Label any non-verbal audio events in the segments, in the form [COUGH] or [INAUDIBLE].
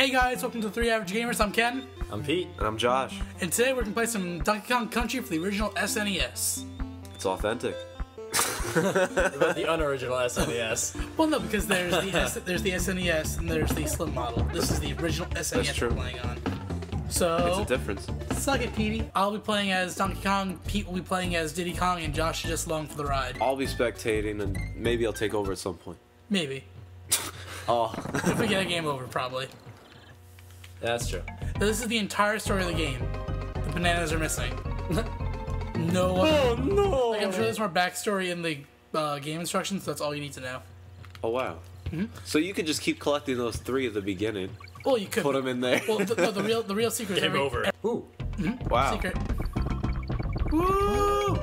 Hey guys, welcome to Three Average Gamers. I'm Ken, I'm Pete. And I'm Josh. and today we're gonna play some Donkey Kong Country for the original SNES. It's authentic. About the [LAUGHS] unoriginal SNES. Well, no, because there's the S- there's the SNES and there's the Slim model. This is the original SNES That's true. we're playing on. So it's a difference. suck it, Petey. I'll be playing as Donkey Kong, Pete will be playing as Diddy Kong, and Josh is just along for the ride. I'll be spectating and maybe I'll take over at some point. Maybe. [LAUGHS] Oh. If we get a game over, probably. That's true. But this is the entire story of the game. The bananas are missing. [LAUGHS] no. Oh no! Like, I'm sure there's more backstory in the uh, game instructions. That's all you need to know. oh wow. Mm-hmm. So you could just keep collecting those three at the beginning. Well, you could Put them in there. Well, the, no, the real the real secret is Game every, over. Ooh. Mm-hmm. wow. Secret. Woo!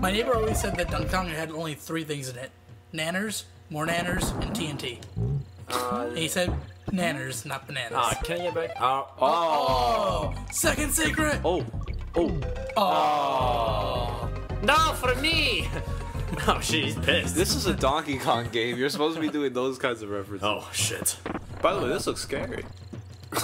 My neighbor always said that Donkey Kong had only three things in it: nanners, more nanners, and TNT. Uh, and he said nanners, not bananas. Ah, can I get back? Oh. oh, second secret. Oh. Oh. Oh, No, for me! [LAUGHS] Oh, she's pissed. This is a Donkey Kong game. You're supposed to be doing those kinds of references. Oh, shit. By the way, this looks scary. [LAUGHS]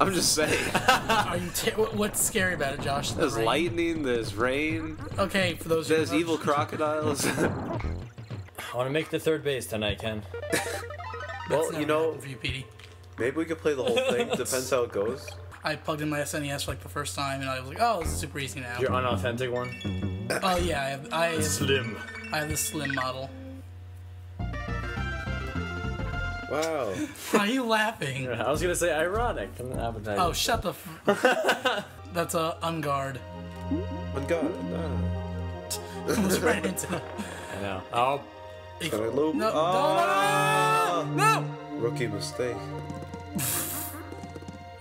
I'm just saying. are you t- what's scary about it, Josh? The There's rain? lightning, there's rain, Okay, for those. who there's evil crocodiles. [LAUGHS] I want to make the third base tonight, Ken. That's well, you know, for you, Petey. maybe we could play the whole thing. [LAUGHS] Depends how it goes. I plugged in my SNES for like the first time, and I was like, "Oh, this is super easy now." Your unauthentic one? Oh yeah, I have, I have, Slim. I have the slim model. Wow. Why are you laughing? I was gonna say ironic. and then appetizing. Oh, shut the. F- [LAUGHS] That's a unguard. Oh God. No. Almost ran into. I know. Oh, Can I loop? No, Ah! no, no, no, no. Rookie mistake.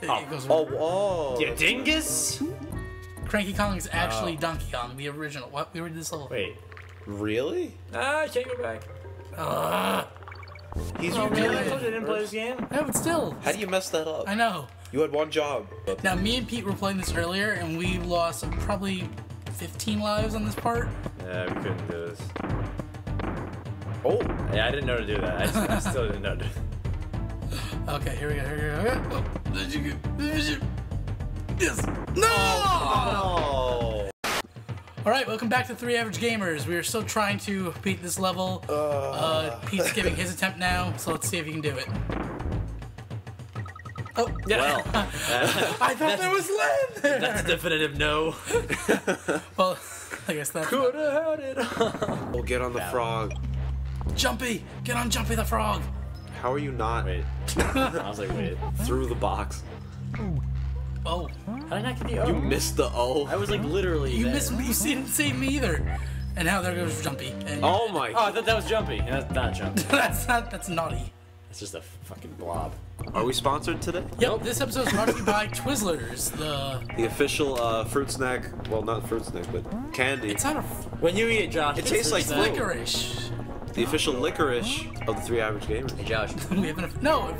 Oh, Oh, oh. you dingus! Cranky Kong is actually Oh. Donkey Kong, the original. What? We were this level. Wait. Really? Ah, I can't go back. He's Oh, Man, I really? told you I didn't play this game. No, but still. How do you mess that up? I know. You had one job. Now, me and Pete were playing this earlier, and we lost probably 15 lives on this part. Yeah, we couldn't do this. Oh. Yeah, I didn't know to do that. I, just, I still didn't know to [LAUGHS] Okay, here we go. Here we go. Here. Oh, did you get? Did you? Yes. No. Oh. All right, welcome back to Three Average Gamers. We are still trying to beat this level. Uh, Pete's giving his attempt now, so let's see if he can do it. Oh, [LAUGHS] Well, I thought there was land there. that's a definitive no. [LAUGHS] Well, I guess that's Could have had it. Oh, get on the frog. Jumpy. Get on Jumpy the Frog. How are you not Wait. [LAUGHS] I was like, wait. through the box? Oh, How did I not get the O? You missed the O. I was like literally. you there. missed me. You didn't save me either. And now there goes Jumpy. And Oh my. Oh, I thought that was jumpy. That's not jumpy. [LAUGHS] that's not. That's naughty. It's just a fucking blob. Are we sponsored today? Yep. This episode is brought to you by Twizzlers. The The official uh, fruit snack. Well, not fruit snack, but candy. it's not a. When you eat it, Josh, It tastes like licorice. The official licorice of the three average gamers. Hey, Josh. [LAUGHS] We have an, no.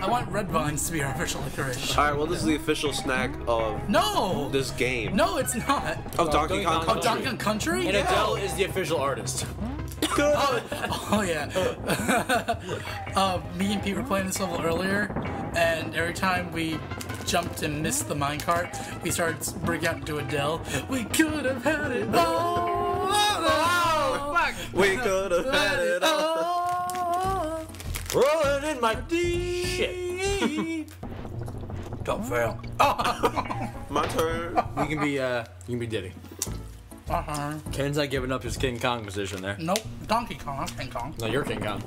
I want Red Vines to be our official licorice. All right. Well, this is the official snack of No. this game. No, it's not. Of Donkey Donkey Kong Kong Oh, Donkey Kong Country? And Yeah. Adele is the official artist. Oh, oh yeah. [LAUGHS] uh, me and Pete were playing this level earlier, and every time we jumped and missed the minecart, we started breaking out into Adele. We could have had it all. Oh, We could have had it all. all. Rolling in my deep. [LAUGHS] Don't fail. [LAUGHS] My turn. You can be, uh, you can be Diddy. Uh-huh. Ken's not giving up his King Kong position there. Nope. Donkey Kong, not King Kong. No, you're King Kong.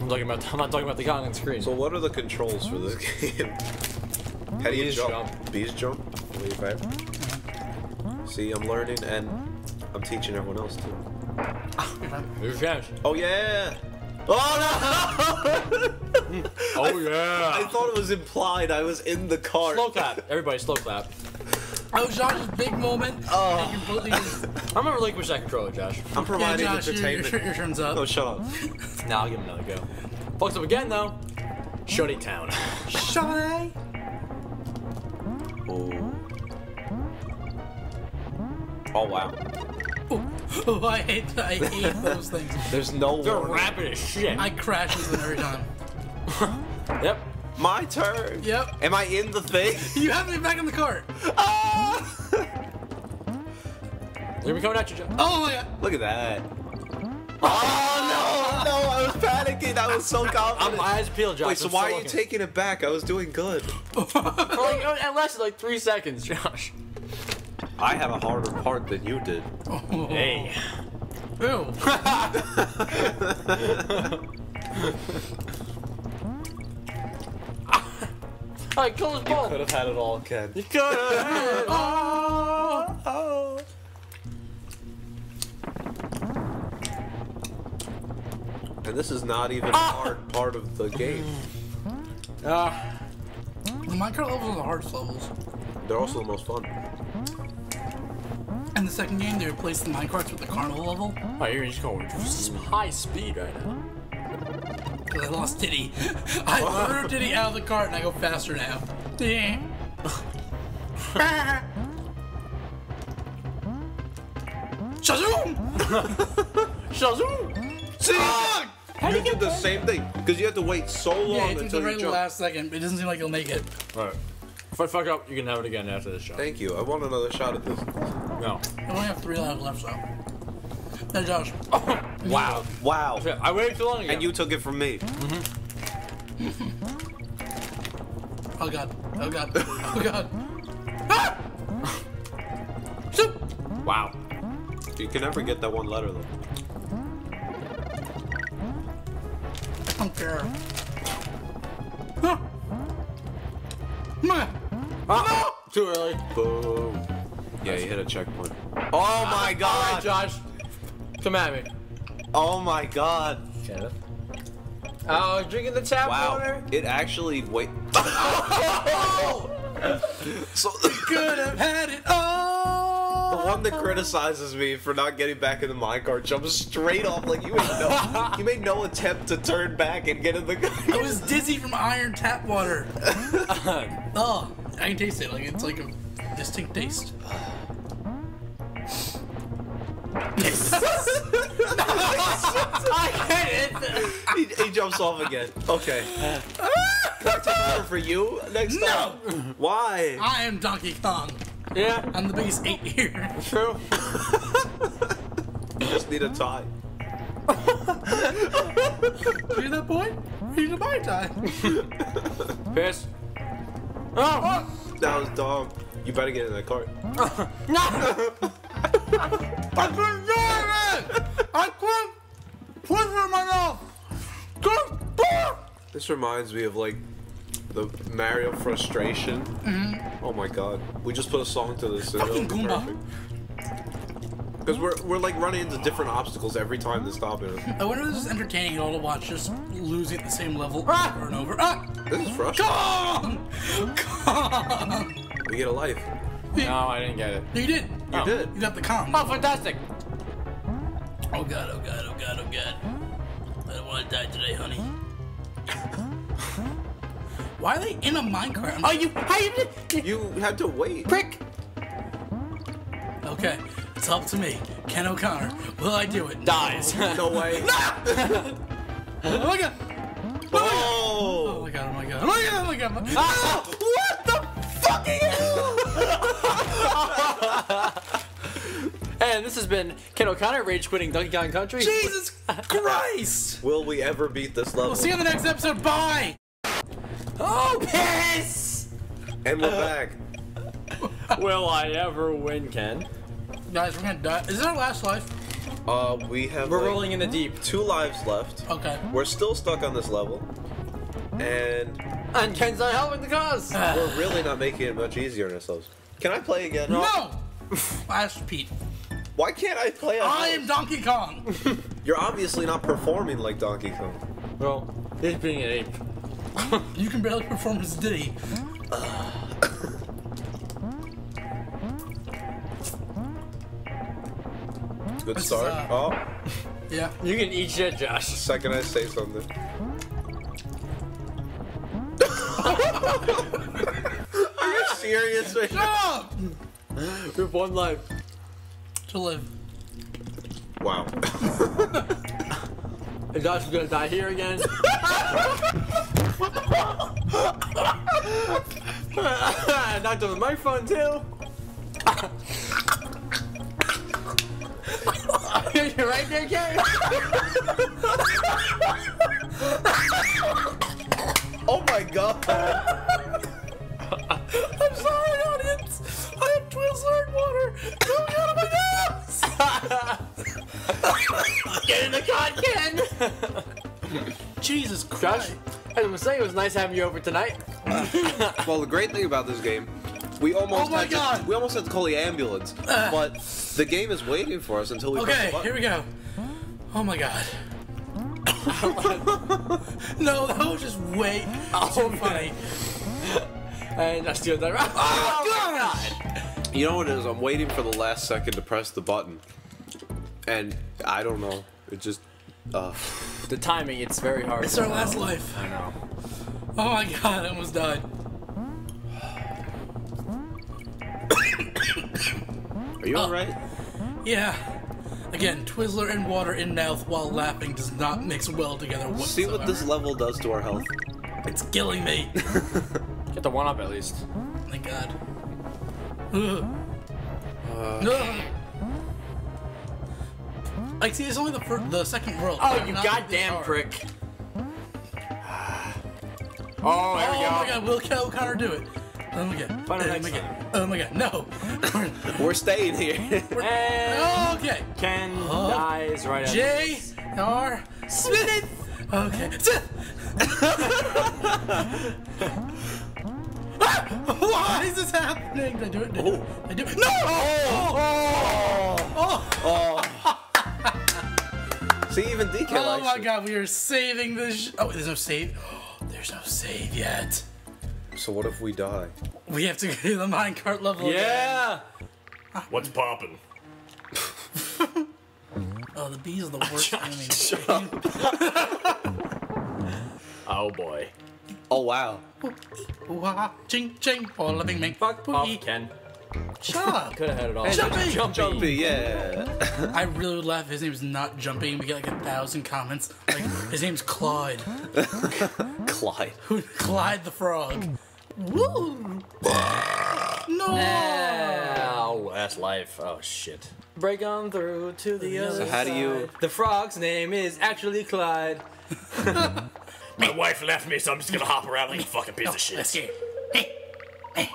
I'm talking about. I'm not talking about the Kong on screen. So, what are the controls for this game? [LAUGHS] How do you Bees jump? jump. Bees jump. Way back. See, I'm learning and I'm teaching everyone else too. Here's Josh. Oh yeah. Oh no! [LAUGHS] Oh yeah. I yeah. thought it was implied. I was in the car. Slow clap. Everybody, slow clap. That was Josh's big moment. Oh. I'm gonna relinquish that controller, Josh. I'm yeah, providing Josh, your, your, entertainment. your turns up. Oh, shut up. [LAUGHS] Now I'll give him another go. Fucks up again though. Shutty Town. Shy. Oh. Oh wow. [LAUGHS] Ooh. Oh, I hate I hate those things. There's no way. They're warning. rapid as shit. I crash into them every time. [LAUGHS] Yep. My turn. Yep. Am I in the thing? [LAUGHS] You have me back in the cart. ah! They're gonna coming at you, Josh. Oh my god. Look at that. Oh no, no! I was panicking. I was so I'm, confident. my eyes peeled, Josh. Wait, so I'm why are you looking. taking it back? I was doing good. For like, it lasted like three seconds, Josh. I had a harder part than you did. Hey. Ew. [LAUGHS] I killed his ball. Could have had it all, Ken. You could have. Oh, oh. And this is not even a hard part of the game. Uh, The minecart levels are the hardest levels. They're also the most fun. In the second game, they replaced the minecarts with the carnival level oh, you're just going high speed right now. because I lost Diddy. [LAUGHS] I threw Diddy out of the cart and I go faster now. Yeah. [LAUGHS] Shazoom! [LAUGHS] Shazoo! See? you did the same thing because you have to wait so long Yeah, it took the until you jump. last second. It doesn't seem like you'll make it. Alright. If I fuck up, you can have it again after this shot. Thank you. I want another shot at this. No. I only have three lives left, so. Now, Josh. [COUGHS] Wow. Wow. I waited too long again. And you took it from me. Oh god. Oh god. [LAUGHS] Oh god. Ah! Shoot! Wow. You can never get that one letter though. I don't care. Ah! Meh. Ah, Too early. Boom. Yeah, you hit a checkpoint. Oh my Alright, god. Josh. Come at me. Oh my god. Kenneth. Oh, drinking the tap Wow. water? It actually wait. [LAUGHS] so Could have had it all. the one that criticizes me for not getting back in the minecart jumps straight off like you made no [LAUGHS] you made no attempt to turn back and get in the I was dizzy from iron tap water. [LAUGHS] Oh, I can taste it. Like it's like a distinct taste. [SIGHS] I get it. he, he jumps off again. Okay. Can I take over for you next No! time? Why? I am Donkey Kong. Yeah, I'm the biggest eight here. true. You [LAUGHS] just need a tie. [LAUGHS] See that boy? He's a my time. [LAUGHS] Piss. Oh! [LAUGHS] That was dumb. You better get in that cart. [LAUGHS] No! I couldn't do it! I couldn't put it in my mouth. This reminds me of like the Mario frustration. Mm-hmm. Oh my god. We just put a song to this Fucking Goomba. perfect. Because we're, we're like running into different obstacles every time to stop it. I wonder if this is entertaining at all to watch, just losing at the same level over and over. Ah! This is frustrating. Kong! Kong! We get a life. No, I didn't get it. No, You did. You Oh. did. You got the Kong. Oh, fantastic! Oh god, oh god, oh god, oh god. I don't want to die today, honey. Why are they in a minecart? Oh, you, how you did? You had to wait. prick! Okay, it's up to me. Ken O'Connor. Will I do it? Dies. No way. [LAUGHS] [LAUGHS] Oh my god! Oh Oh! my god, oh my god, oh my god, oh my god. Oh my god. Ah! What the [LAUGHS] And this has been Ken O'Connor rage quitting Donkey Kong Country. Jesus Christ! Will we ever beat this level? We'll see you in the next episode. Bye! Oh, piss! and we're back. Will I ever win, Ken? Guys, we're gonna die. Is this our last life? Uh, we have We're like, rolling in the deep. two lives left. Okay. We're still stuck on this level. And And Ken's not helping the cause. [SIGHS] we're really not making it much easier on ourselves. Can I play again? No! [LAUGHS] Last Pete. Why can't I play on I am? Donkey Kong. [LAUGHS] You're obviously not performing like Donkey Kong. Well, he's being an ape. You can barely perform as Diddy. Good This start. Oh, [LAUGHS] Yeah. You can eat shit, Josh. The second I say something. [LAUGHS] Are you serious? right Shut now? up! We have one life. To live. Wow. [LAUGHS] And Josh is gonna die here again. I knocked over the microphone too. [LAUGHS] You're right there, Gary. oh my god. I'm sorry, audience. I have Twizzler and water coming out of my nose. Get in the cod can. Jesus Josh, Christ. as I was saying, it was nice having you over tonight. Well, the great thing about this game, we almost Oh my had to, we almost had to call the ambulance, [SIGHS] but the game is waiting for us until we press Okay, the here we go. Oh my god. [LAUGHS] no, that was just way too funny. And I still die. Oh, [LAUGHS] my God. You know what it is? I'm waiting for the last second to press the button, and I don't know. It just. Uh, The timing, it's very hard. It's our last life. I know. Oh my god, I almost died. Are you Oh. alright? Yeah. Again, Twizzler and water in mouth while laughing does not mix well together whatsoever. See what this level does to our health. It's killing me. [LAUGHS] Get the one up at least. Thank God. Ugh. Uh, Ugh. Like, see, it's only the fir- the second world. Oh, It's you not this goddamn prick. Oh, there we Oh my God, will Cal Connor do it? Oh my God. Him oh my God. Oh my God. No. [LAUGHS] We're staying here. And [LAUGHS] okay. Ken Oh. dies right after J. R Smith. Okay. [LAUGHS] Ah! Why is this happening? Did I do it? Did I do it? Did I do it? No! Oh! Oh! See, even DK Oh my god, we are saving this. Oh, there's no save. [GASPS] there's no save yet. So what if we die? We have to [LAUGHS] go to the minecart level. again. Yeah. Ah. What's popping? [LAUGHS] Oh, the bees are the [LAUGHS] worst enemy. Oh boy. Oh wow. Wah, ching, ching, all living me. Fuck Pooey. off, Ken. Shut up. Could have had it all. Jumpy! Jumpy. Jumpy, yeah. I really would laugh if his name's not jumping. We get like a thousand comments. Like, his name's Clyde. Clyde. Who Clyde the frog. Woo! no! Oh, that's life. Oh shit. Break on through to the other So how do you- The frog's name is actually Clyde. My wife left me, so I'm just gonna hop around like a fucking piece of shit. Let's shit. get.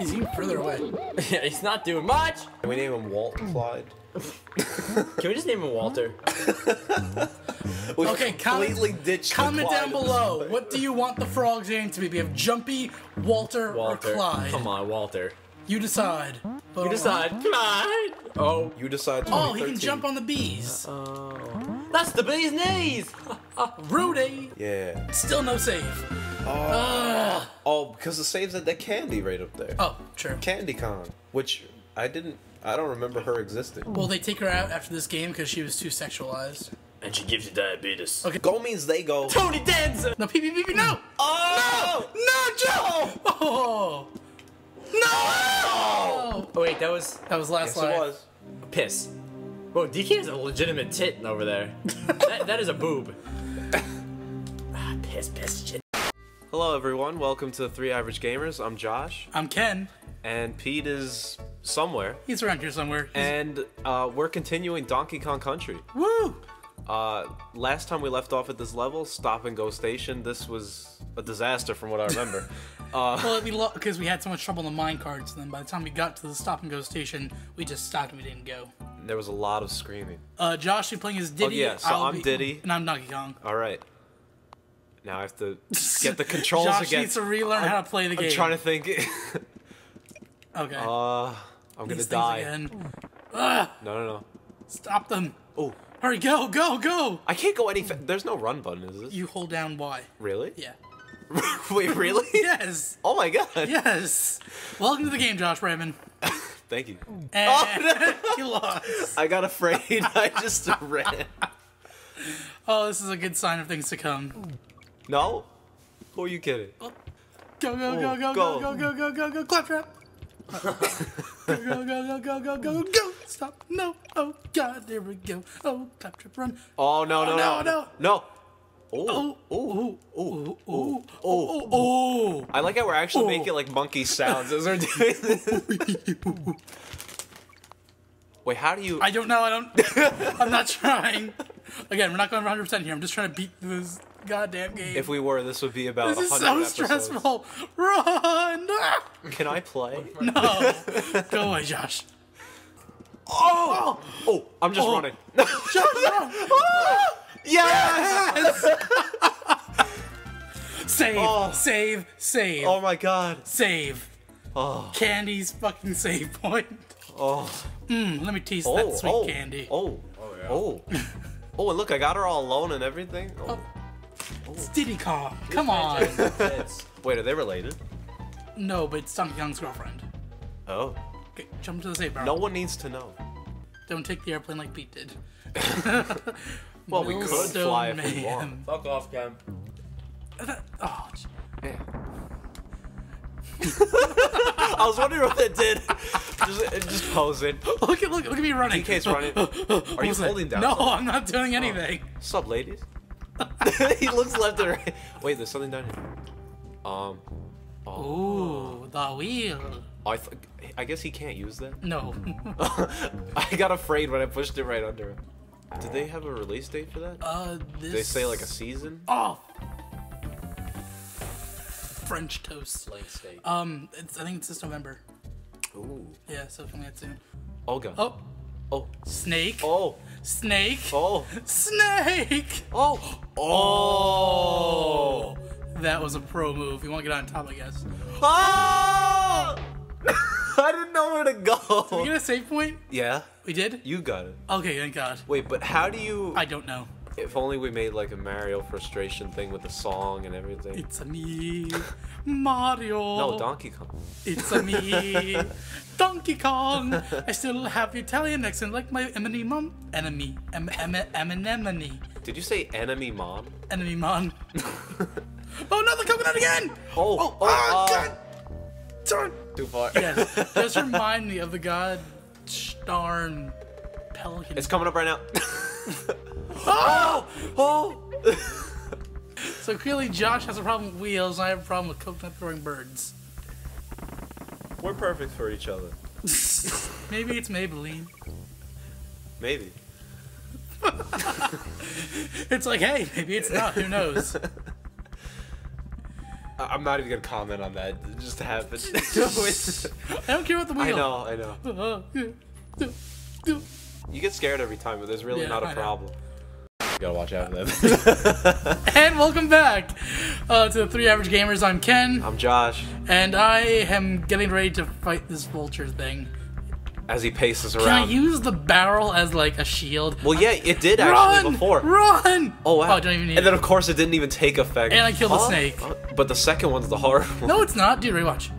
He's [LAUGHS] even further away. [LAUGHS] yeah, he's not doing much. Can we name him Walt Clyde? Can we just name him Walter? [LAUGHS] Okay, comment- completely ditched the Comment down below. What do you want the frog's name to be? We have Jumpy, Walter, Walter. or Clyde. Come on, Walter. You decide. You decide. Clyde. Oh. You decide. Oh, he can jump on the bees. Oh. That's the bee's knees. [LAUGHS] Rudy. Yeah. Still no save. Oh. Ugh. Oh, because the saves at that candy right up there. Oh, true. Candy Kong, which I didn't. I don't remember her existing. Well, they take her out after this game because she was too sexualized. And she gives you diabetes. Okay. Go means they go. Tony Danza. No, pee pee pee pee, no! Oh No, No, Joe! Oh! No! Oh wait, that was That was last Yes, it life. was. piss. Whoa, DK has a legitimate tit over there. [LAUGHS] that, that is a boob. Ah, piss, piss, shit. Hello, everyone. Welcome to Three Average Gamers. I'm Josh, I'm Ken. and Pete is somewhere, He's around here somewhere. He's- and uh, we're continuing Donkey Kong Country. Woo! Uh, last time we left off at this level, Stop and Go Station. This was a disaster, from what I remember. [LAUGHS] uh, Well, we because we had so much trouble in the mine carts. And then by the time we got to the stop and go station, we just stopped and we didn't go. there was a lot of screaming. Uh, Josh, you playing as Diddy? Oh yeah, so I'll I'm be- Diddy. and I'm Donkey Kong. All right. Now I have to [LAUGHS] get the controls Josh again. needs to relearn how to play the game. I'm trying to think. [LAUGHS] Okay. uh, I'm gonna die. again. No, no, no. stop them. Oh, Hurry, go, go, go! I can't go any. Fa- There's no run button, is this? You hold down Y. really? Yeah. [LAUGHS] Wait, really? [LAUGHS] Yes. Oh my god. Yes. Welcome to the game, Josh Brandman. [LAUGHS] Thank you. And oh, you lost. I got afraid. I just ran. Oh, this is a good sign of things to come. No? Who are you kidding? Oh. Go, go, oh, go, go, go, go. go, go, go, go, go, claptrap. Go, go, go, go, go, go, go. Stop. No. Oh, God. There we go. Oh, clap, trip, run. Oh no no no, no no. no. Oh, Oh, oh, oh, oh, oh, oh. I like how we're actually Oh. making like monkey sounds as we're doing this. [LAUGHS] Wait, how do you? I don't know. I don't. I'm not trying. Again, we're not going 100 percent here. I'm just trying to beat this goddamn game. If we were, this would be about. this is 100 so episodes. stressful. Run! [LAUGHS] Can I play? [LAUGHS] No. Go away, Josh. Oh, oh, I'm just Oh. running. [LAUGHS] Josh, run! yes! Save, Oh. save, save, Oh my god. save. Oh, Candy's fucking save point. oh, Mm, let me taste oh, that sweet oh, candy. Oh, oh, oh, and look, I got her all alone and everything. Oh. It's Diddy Kong. Come on. Wait, are they related? no, but it's Donkey Kong's girlfriend. Oh, Okay, jump to the save no one needs to know. Don't take the airplane like Pete did. [LAUGHS] Well, we could Millstone fly if we Mayhem. want. Fuck off, Cam. [LAUGHS] Oh, j- Yeah. [LAUGHS] I was wondering what that did. Just, just pose it. look at look, look at me running. DK's running. Are you was holding down? No, something? I'm not doing oh. anything. Sup, ladies? [LAUGHS] he looks left and right. Wait, there's something down here. Um, Ooh, the wheel. I th- I guess he can't use that. No. [LAUGHS] I got afraid when I pushed it right under him. Did they have a release date for that? Uh, this. Did they say like a season? Oh. French toast. Blank state. Um, it's, I think it's this November. Ooh. Yeah, so coming out soon. Oh god. Oh, Oh. snake. Oh. Snake. Oh. Snake. Oh. Oh. That was a pro move. You want to get on top, I guess. Oh! [LAUGHS] I didn't know where to go. We get a save point? Yeah, We did? you got it. Okay, thank God. Wait, but how do you? I don't know. If only we made like a Mario frustration thing with the song and everything. It's a me, Mario. No, Donkey Kong. It's a me, Donkey Kong. I still have Italian accent like my enemy mom. Enemy. Em, em, anemone. Did you say enemy mom? Enemy mon. [LAUGHS] oh no, the coconut again! Oh, Oh, oh, ah, uh, God! Darn. Too far. Yes, just [LAUGHS] remind me of the god darn pelican. It's coming up right now. [LAUGHS] [LAUGHS] oh! oh. [LAUGHS] So clearly Josh has a problem with wheels and I have a problem with coconut throwing birds. We're perfect for each other. [LAUGHS] Maybe it's Maybelline. Maybe. It's like, hey, maybe it's not. Who knows? I- I'm not even gonna comment on that. It just happened. I don't care about the wheel. I know, I know. Uh-huh. Know. You get scared every time, but there's really Yeah, not a I know. problem. You gotta watch out for that. [LAUGHS] [LAUGHS] And welcome back uh, to the Three Average Gamers. I'm Ken, I'm Josh. and I am getting ready to fight this vulture thing. As he paces around. Can I use the barrel as like a shield? well, yeah, it did actually run! before. Run! Oh wow! Oh, I don't even need and then of course it didn't even take effect. And I killed the snake. oh, but the second one's the hard one. No, it's not. Dude, rewatch.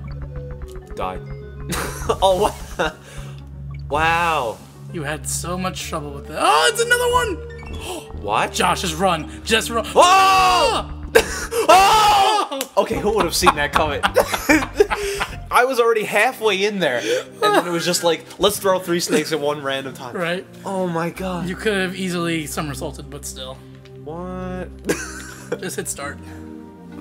[LAUGHS] Die. oh wow! wow! You had so much trouble with that. Oh, it's another one! [GASPS] What? Josh, just run. Just run. Oh! [LAUGHS] oh! Okay, who would have seen that coming? [LAUGHS] I was already halfway in there, and then it was just like, let's throw three snakes at one random time. Right? Oh my god! You could have easily somersaulted, but still. what? [LAUGHS] Just hit start. [SIGHS]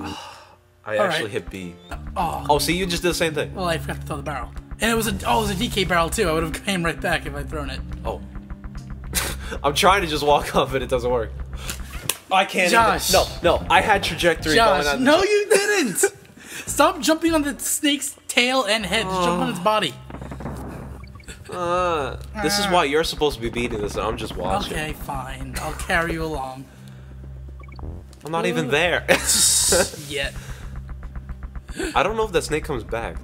I All actually right. hit B. Oh, Oh, see, you just did the same thing. well, I forgot to throw the barrel. And it was a oh, it was a DK barrel too. I would have [LAUGHS] came right back if I'd thrown it. Oh. [LAUGHS] I'm trying to just walk [LAUGHS] up, but it doesn't work. I can't. Josh. Even, no, no. I had trajectory Josh, going on. no, you didn't. Stop jumping on the snake's tail and head. Just jump on its body. Uh, this is why you're supposed to be beating this, and I'm just watching. Okay, fine. I'll carry you along. I'm not even there. Yet. I don't know if that snake comes back.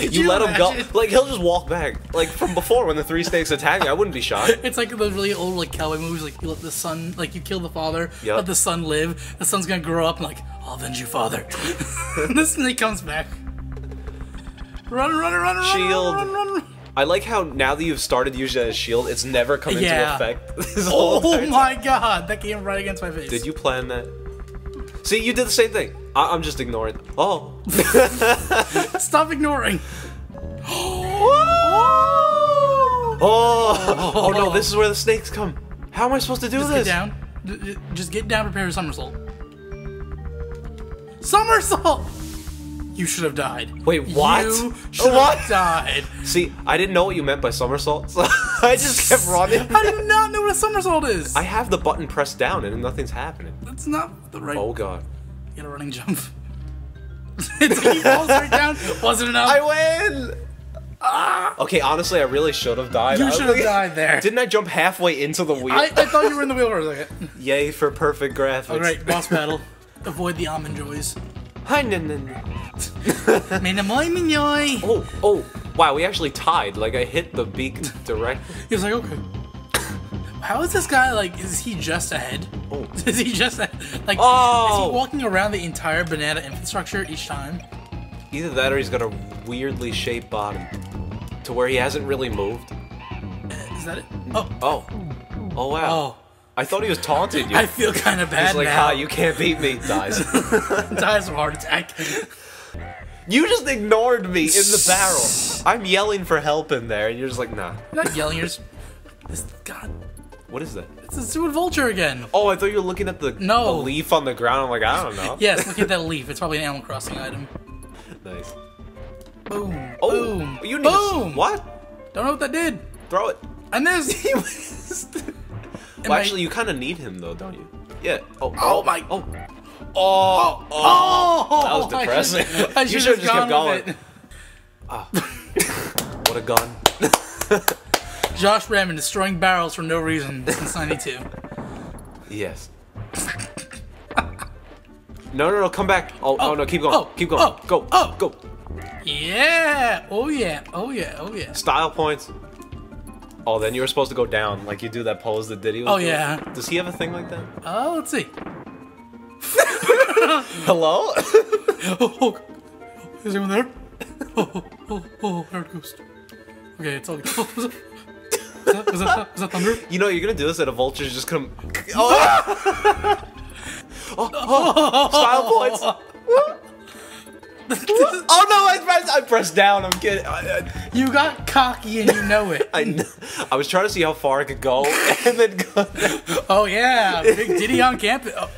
You, you let him go. Like he'll just walk back. Like from before when the three snakes attacked me, I wouldn't be shocked. [LAUGHS] It's like those really old like cowboy movies, like you let the son, like you kill the father, Yup. let the son live. The son's gonna grow up and like, I'll avenge you, father. [LAUGHS] and the snake comes back. Run, run, run, run, Shield. run, run, run. I like how now that you've started using it as a shield, it's never come into Yeah. effect. [LAUGHS] This oh whole Oh my god, that came right against my face. Did you plan that? See, you did the same thing. I- I'm just ignoring. Oh. [LAUGHS] Stop ignoring. [GASPS] Oh, oh no, this is where the snakes come. How am I supposed to do Just this? get down. Just get down, prepare a somersault. Somersault! You should have died. Wait, what? You should [LAUGHS] What? have died. See, I didn't know what you meant by somersault, so [LAUGHS] I just kept running. I do you not know what a somersault is? I have the button pressed down and nothing's happening. That's not the right. Oh god. Get a running jump. [LAUGHS] it's he falls right down. Wasn't enough. I win! Ah! Okay, honestly, I really should have died. you should have died there. Didn't I jump halfway into the wheel? I, I thought you were in the wheel for a second. Yay for perfect graphics. All right, boss battle. Avoid the almond joys. [LAUGHS] Oh, oh, wow, we actually tied. Like, I hit the beak direct. He was like, okay. How is this guy like? Is he just ahead? Oh. [LAUGHS] Is he just ahead? like? Oh. Is he oh. walking around the entire banana infrastructure each time? Either that or he's got a weirdly shaped bottom to where he hasn't really moved. Uh, is that it? Mm. Oh, Oh. Oh, wow. oh. I thought he was taunting you. I feel kind of bad He's like, now. ha, you can't beat me. Dies. [LAUGHS] dies of a heart attack. you just ignored me in the barrel. [LAUGHS] I'm yelling for help in there, and you're just like, nah. You're not yelling. You're just. This, God, What is that? it's a stupid vulture again. Oh, I thought you were looking at the, No. the leaf on the ground. I'm like, I don't know. Yes, look at [LAUGHS] that leaf. It's probably an Animal Crossing item. Nice. Boom. Oh, boom. you need boom. what? Don't know what that did. Throw it. I missed. [LAUGHS] Am Well, I- actually, you kind of need him though, don't you? Yeah. Oh. Oh, oh my- oh. oh. Oh. Oh, That was [LAUGHS] depressing. I You should should've have just gone kept with it. Ah. What a gun. Josh Brandman destroying barrels for no reason [LAUGHS] since '92. Yes. No, no, no, come back. Oh, oh, oh, no, keep going. oh, keep going. oh, go. oh. Go. Yeah. Oh yeah. Oh yeah. Oh yeah. Style points. Oh, then you were supposed to go down, like you do that pose that Diddy was Oh, doing. yeah. Does he have a thing like that? Oh, let's see. [LAUGHS] [LAUGHS] Hello? Oh, oh. is anyone there? Oh, oh, oh, oh, there it goes. Okay, it's all Oh, that, thunder? you know, you're gonna do this and a vulture's just gonna. [LAUGHS] Oh! oh, oh, oh style points. [LAUGHS] oh no, I pressed, I pressed down. I'm kidding. You got cocky and you know it. [LAUGHS] I, I was trying to see how far I could go and then go. Oh yeah, big Diddy on campus. Oh.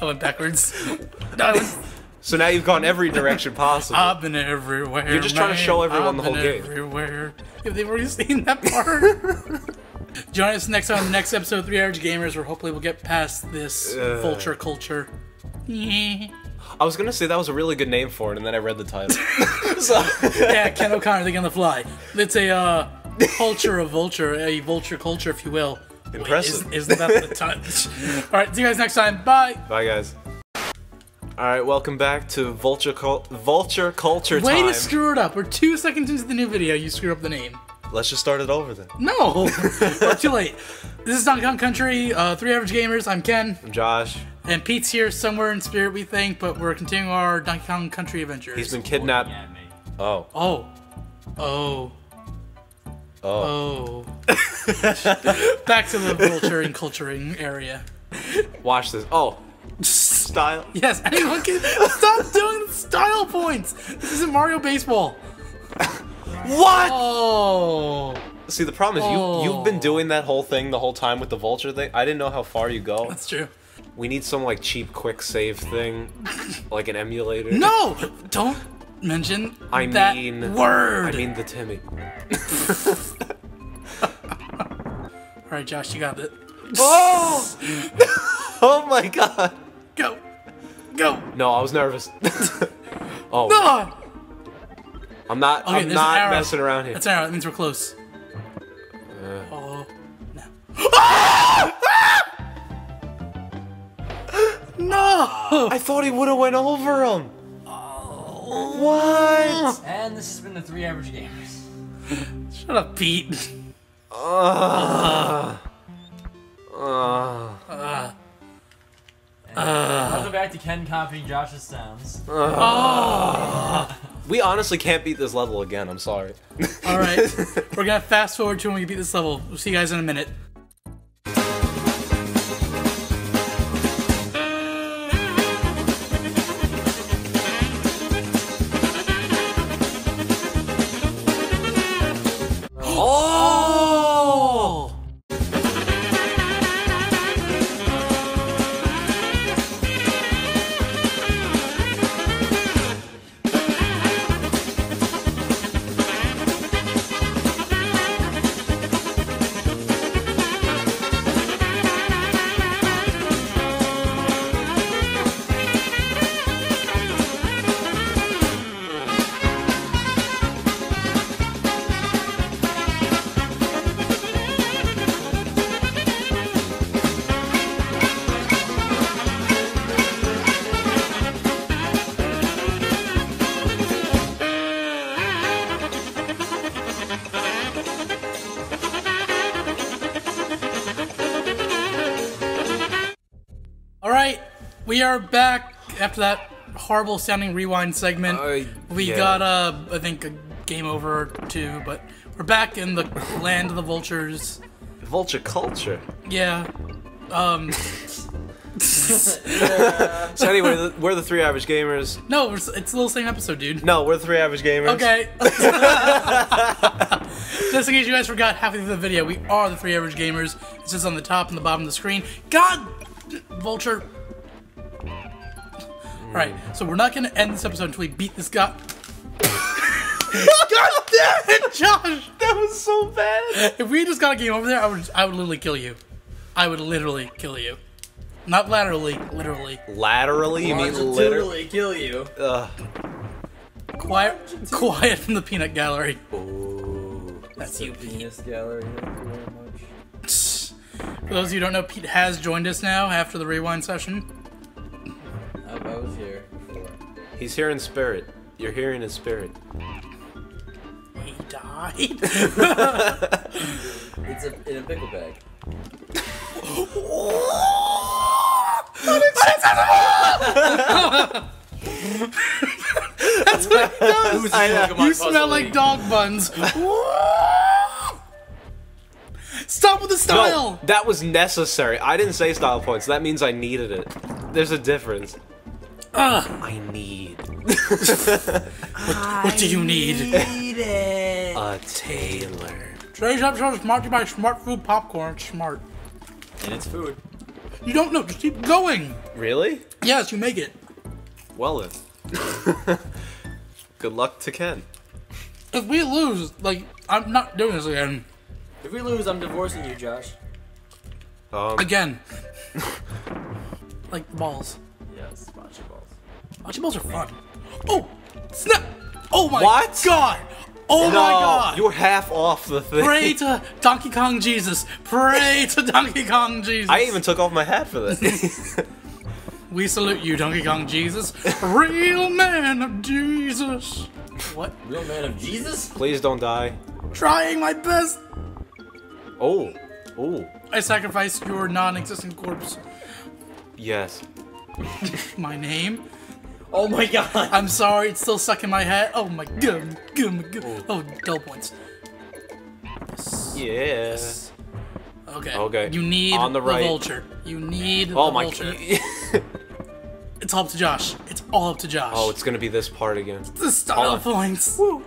I went backwards. No, I went, So now you've gone every direction possible. I've been everywhere. You're just trying to show everyone I've the whole been game. Everywhere. If they've already seen that part. [LAUGHS] Join us next time on the next episode of Three Average Gamers, where hopefully we'll get past this Uh. vulture culture. I was gonna say that was a really good name for it, and then I read the title. [LAUGHS] so, yeah Ken O'Connor thinking on the fly. It's a uh, culture of vulture, a vulture culture, if you will. Wait, Impressive. is, isn't that the touch? [LAUGHS] All right, see you guys next time. Bye. bye guys. All right, welcome back to Vulture Cul- Vulture Culture Way time. to screw it up. We're two seconds into the new video. You screw up the name. Let's just start it over then. No, [LAUGHS] too late. This is Donkey Kong Country. Uh, Three Average Gamers. I'm Ken, I'm Josh. and Pete's here somewhere in spirit, we think. But we're continuing our Donkey Kong Country adventures. He's been kidnapped. Oh, Oh, oh, oh. oh. [LAUGHS] Back to the vulture and culturing area. Watch this. Oh, style. [LAUGHS] Yes, anyone can stop doing style points. This isn't Mario Baseball. What? Oh, See, the problem is you Oh. you've been oh. doing that whole thing the whole time with the vulture thing. I didn't know how far you go. that's true. We need some like cheap quick save thing, like an emulator. No, don't mention I that mean word. I mean the Timmy. [LAUGHS] All right, Josh, you got it. Oh! [LAUGHS] oh my god. Go, go. No, I was nervous. [LAUGHS] oh, Ah! I'm not. Okay, I'm not messing around here. That's an arrow. That means we're close. Oh, no. [GASPS] no! I thought he would have went over him. Oh. What? And this has been the Three Average Gamers. [GASPS] Shut up, Pete. Uh, Uh. Welcome back to Ken copying Josh's sounds. Uh. we honestly can't beat this level again. I'm sorry. All right, [LAUGHS] we're gonna fast forward to when we beat this level. We'll see you guys in a minute. We are back after that horrible sounding rewind segment. Uh, we yeah. got uh, I think a game over or two, but we're back in the land of the vultures. Vulture culture. Yeah. Um. [LAUGHS] So anyway, the, we're the three average gamers. No, it's, it's the little same episode, dude. No, we're the three average gamers. Okay. [LAUGHS] [LAUGHS] Just in case you guys forgot halfway through the video, we are the three average gamers. It's just on the top and the bottom of the screen. God, vulture. All right, mm. so we're not gonna end this episode until we beat this guy. God damn it, Josh! That was so bad. If we just got a game over there, I would, I would literally kill you. I would literally kill you. Not laterally, literally. Laterally, you mean literally? Literally kill you. Ugh. Quiet, quiet from the peanut gallery. Ooh. That's you, Pete. Penis gallery. Thank you very much. For those of you who don't know, Pete has joined us now after the rewind session. He's here in spirit. You're here in his spirit. He died. [LAUGHS] It's a, in a pickle bag. [LAUGHS] That's what I know. you smell like dog buns. Stop with the style. No, that was necessary. I didn't say style points. That means I needed it. There's a difference. Ugh. I need [LAUGHS] what do you need? a tailor. Today's episode is brought to you by Smart Food Popcorn. It's smart. And it's food. You don't know. Just keep going. Really? Yes, you make it. Well then. [LAUGHS] Good luck to Ken. If we lose, like, I'm not doing this again. If we lose, I'm divorcing you, Josh. Um, Again. [LAUGHS] like balls. Yes, bocce balls. Bocce balls are fun. Oh, snap! Oh my What? god! Oh no, my god! you're half off the thing. Pray to Donkey Kong Jesus. Pray [LAUGHS] to Donkey Kong Jesus. I even took off my hat for this. [LAUGHS] We salute you, Donkey Kong Jesus. Real man of Jesus. What? Real man of Jesus? Please don't die. Trying my best. Oh, oh, I sacrificed your non-existent corpse. yes. [LAUGHS] My name. Oh my god. I'm sorry, it's still stuck in my head. Oh my god. Oh, dull points. Yes. Okay. Okay. You need On the right. vulture. You need Oh the my. vulture. [LAUGHS] It's all up to Josh. It's all up to Josh. oh, it's gonna be this part again. the style points. Oh.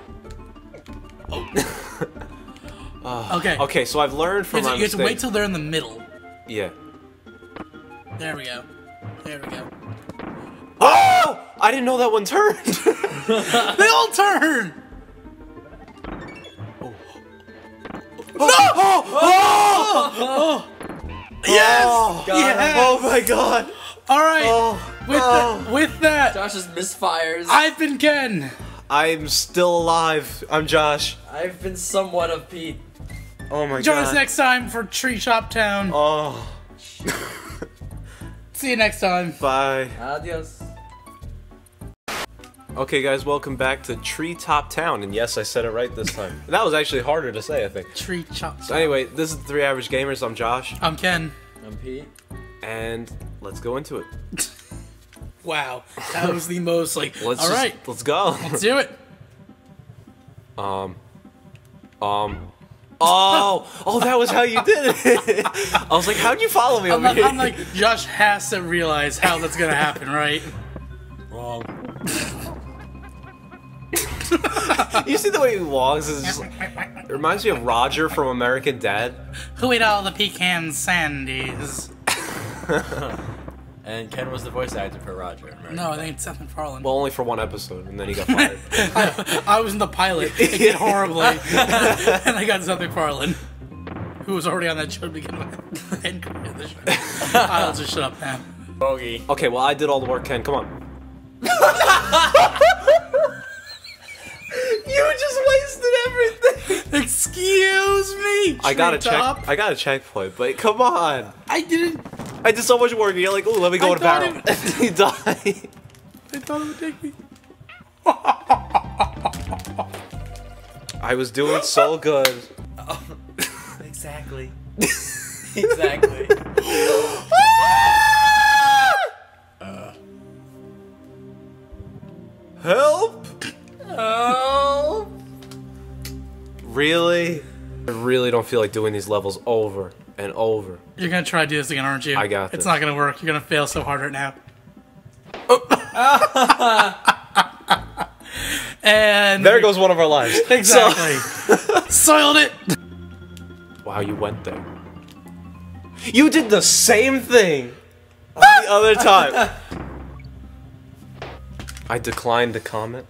[LAUGHS] okay. Okay, so I've learned You from have, to, you have to wait till they're in the middle. Yeah. There we go. There we go. Oh! I didn't know that one turned. [LAUGHS] They all turn. Oh. Oh. Oh. Yes. Oh, Yes. oh my god. All right. Oh, with, oh. the, with that, Josh's misfires. I've been Ken. I'm still alive. I'm Josh. I've been somewhat of Pete. Oh my Join god. us next time for Tree Shop Town. Oh, See you next time. bye. Adios. Okay, guys, welcome back to Treetop Town. And yes, I said it right this time. [LAUGHS] that was actually harder to say, I think. Tree Shop. So anyway, this is the Three Average Gamers. I'm Josh, I'm Ken. I'm Pete. and let's go into it. [LAUGHS] Wow, that was the most like. Let's all just, right, let's go. let's do it. [LAUGHS] Um. Um. Oh, oh, that was how you did it. I was like, how'd you follow me I'm, over like- here? I'm like, Josh has to realize how that's gonna happen, right? Wrong. [LAUGHS] you see the way he walks? It's just, it [LAUGHS] reminds me of Roger from American Dad. Who ate all the pecan sandies? [LAUGHS] And Ken was the voice actor for Roger. Right? No, I think it's Seth MacFarlane. Well, only for one episode, and then he got fired. I was in the pilot. It did horribly, and I got Seth MacFarlane, who was already on that show to begin with. and created the show. I'll just shut up now. Bogey. okay, well, I did all the work, Ken. Come on. You just wasted everything. Excuse me. I got a top. check. I got a checkpoint, but come on. I didn't. I did so much work. You're like, oh, let me go I in a barrel. He died. I thought it would take me. I was doing so good. Oh. [LAUGHS] exactly. [LAUGHS] exactly. uh. [LAUGHS] Help! Help! Really? I really don't feel like doing these levels over and over. You're gonna try to do this again, aren't you? I got It's not gonna work. You're gonna fail so hard right now. Oh. [LAUGHS] and there goes one of our lives. [LAUGHS] Exactly. So [LAUGHS] Soiled it. Wow, you went there. You did the same thing the other time. I declined to comment.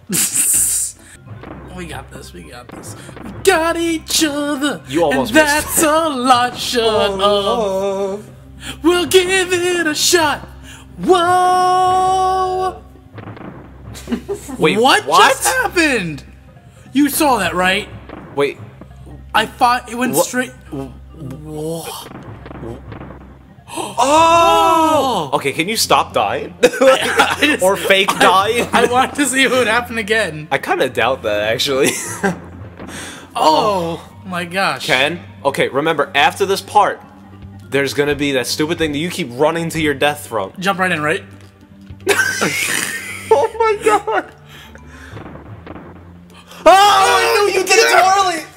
We got this. We got this. We got each other. You almost and missed. that's a lot. Shut oh, up. We'll give it a shot. Whoa! Wait, what, What? just happened? You saw that, right? Wait, I thought it went What- straight. [GASPS] Oh! Okay, can you stop dying? [LAUGHS] [LAUGHS] just- or fake dying? I want to see what would happen again. I kind of doubt that, actually. [LAUGHS] Oh my gosh. Ken? Okay, remember, after this part, there's gonna be that stupid thing that you keep running to your death from. Jump right in, right? Oh my god! Ah! Oh, no, you did it too early!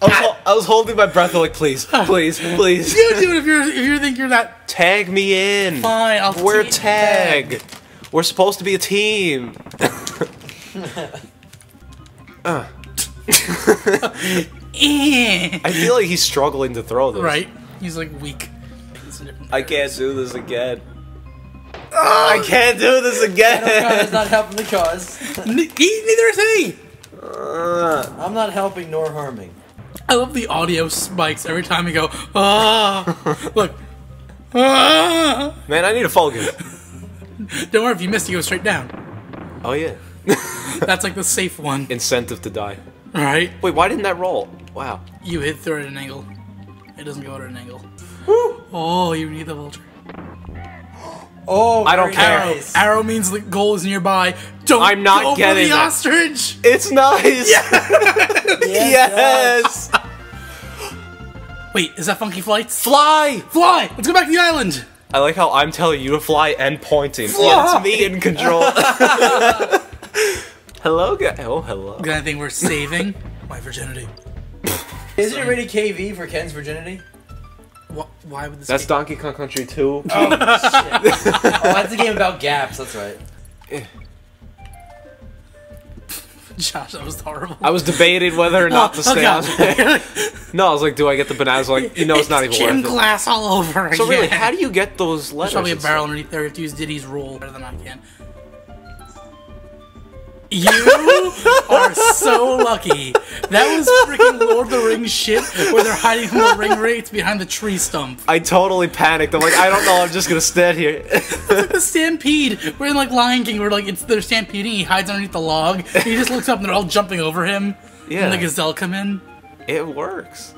I was, hol- I was holding my breath, like, please, [LAUGHS] please, please. You do it if you're if you think you're that Tag me in. fine. I'll We're t- tag. We're supposed to be a team. Eh. [LAUGHS] [LAUGHS] I feel like he's struggling to throw this. Right? He's like weak. It's a different- I can't do this again. I can't do this again. It's again. not helping the cause. N- he- neither is he. Uh, I'm not helping nor harming. I love the audio spikes every time we go. Ah, look. Ah. man, I need a focus. Don't worry if you miss, you go straight down. Oh yeah. [LAUGHS] That's like the safe one. Incentive to die. All right. Wait, why didn't that roll? Wow. You hit through at an angle. It doesn't go at an angle. Oh, you need the vulture. [GASPS] Oh, I don't care. Arrow. Arrow means the goal is nearby. Don't I'm not go getting for the that. ostrich. It's nice. [LAUGHS] Yes, yes. Wait, is that Funky Flights? Fly. Fly! Let's go back to the island. I like how I'm telling you to fly and pointing. Fly. Yeah, it's me in control. [LAUGHS] hello, guy. Oh, hello. The only thing we're saving my virginity. Isn't it rated KV for Ken's virginity? Wh- Why would this? That's be- Donkey Kong Country 2. Oh, shit. Oh, that's a game about gaps. That's right. Eh. [LAUGHS] Josh, that was horrible. I was debating whether or not to Oh, stay God. on. no, I was like, do I get the bananas? Like, you know, it's not even gym worth it. glass all over. So really, how do you get those There's letters? probably a barrel underneath there. You have to use Diddy's rule better than I can. You are so lucky. That was freaking Lord of the Rings shit where they're hiding from the ring wraiths behind the tree stump. I totally panicked. I'm like, I don't know. I'm just gonna stand here. it's like The stampede. We're in like Lion King where like it's they're stampeding. He hides underneath the log. He just looks up and they're all jumping over him. Yeah. And the gazelle come in. it works.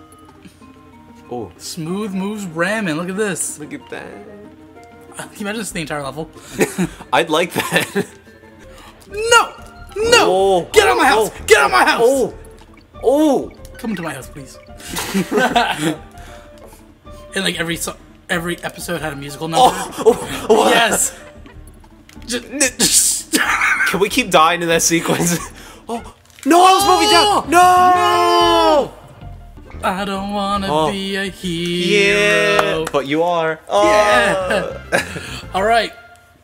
Oh, Smooth moves ramming. Look at this. look at that. Can you imagine this is the entire level? [LAUGHS] I'd like that. No! No! Oh. Get out of my oh, house! Oh. Get out of my house! oh, oh. Come to my house, please. [LAUGHS] [LAUGHS] and like every so- every episode had a musical oh, number. [LAUGHS] oh, oh. Yes. Just, Can we keep dying in that sequence? oh, no! I was moving down. No! I don't wanna Oh. be a hero. Yeah, but you are. Oh. Yeah. All right.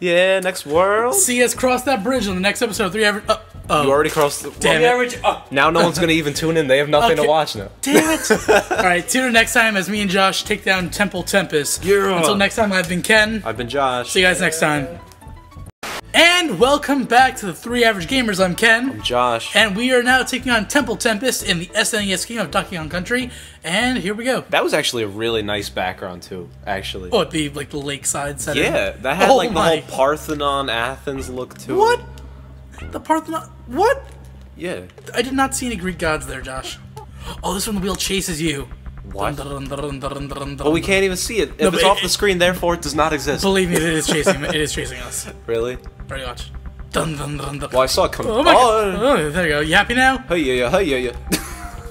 Yeah, next world. See us cross that bridge on the next episode. of Three ever. Uh, oh, You already crossed. The, Damn The it. average. Oh, now no one's gonna even tune in. They have nothing Okay. to watch now. Damn it! [LAUGHS] All right. Tune in next time as me and Josh take down Temple Tempest. Yeah. Until next time, I've been Ken. I've been Josh. See you guys next time. And welcome back to the Three Average Gamers. I'm Ken. I'm Josh. And we are now taking on Temple Tempest in the SNES game of Donkey Kong Country. And here we go. That was actually a really nice background too. Actually. Oh, the like the lakeside setting. Yeah, that had Oh like the whole Parthenon Athens look to What? it. What? The Parthenon? What? Yeah. I did not see any Greek gods there, Josh. Oh, this one the wheel chases you. What? Dun, dun, dun, But we can't even see it. If No, it's but off the screen, therefore it does not exist. Believe me, it is chasing. [LAUGHS] it is chasing us. Really? Ready, much. Dun dun dun dun. Well, I saw it come. Oh my oh, god! Oh, there you go. You happy now? Hey yeah yeah hey yeah yeah.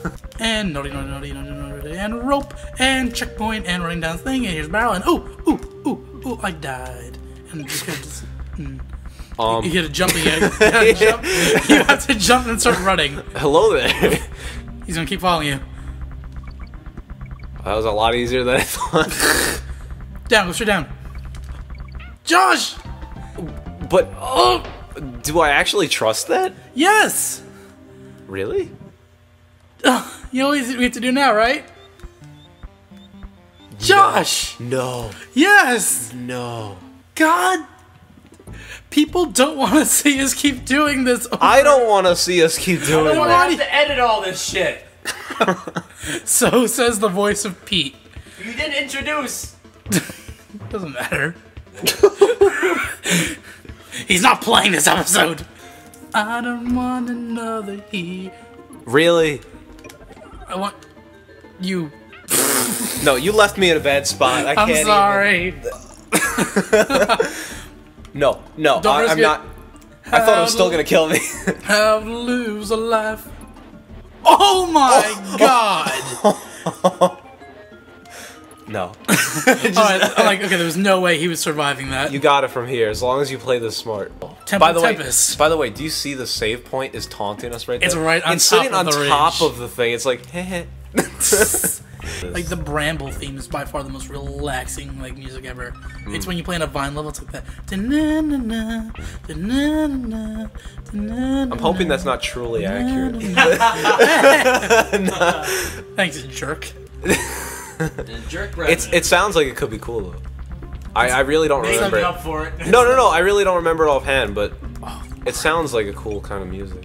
[LAUGHS] And naughty naughty naughty naughty naughty and rope and checkpoint and running down the thing and here's barrel and ooh ooh ooh ooh I died and just mm. um. you gotta jump again. You gotta jump. You have to jump and start running. Hello there. He's gonna keep following you. That was a lot easier than I thought. Down, go straight down. Josh! But Oh! do I actually trust that? Yes! Really? You know what we have to do now, right? Josh! No. Yes! No. God! People don't want to see us keep doing this. over- I don't want to see us keep doing I that. have to edit all this shit. [LAUGHS] So says the voice of Pete. You didn't introduce. [LAUGHS] Doesn't matter. [LAUGHS] He's not playing this episode. I don't want another he. Really? I want you. No, you left me in a bad spot. I I'm can't. I'm sorry. Even... [LAUGHS] No, no, Don't I, risk I'm not. I thought it was still gonna kill me. [LAUGHS] How to lose a life. Oh my [LAUGHS] god! No. [LAUGHS] Alright, I'm like, okay, there was no way he was surviving that. You got it from here, as long as you play this smart. Temple by the Tempest. way, by the way, do you see the save point is taunting us right there? It's right on It's top sitting of on the top ridge. of the thing. It's like, [LAUGHS] heh [LAUGHS] Like the Bramble theme is by far the most relaxing like music ever. It's mm. when you play in a Vine level, it's like that. I'm hoping that's not truly accurate. Thanks, jerk. Jerk [LAUGHS] it's it sounds like it could be cool though. I, I really don't Make remember. something It. up for it. [LAUGHS] No, no, no. I really don't remember it offhand, but it sounds like a cool kind of music.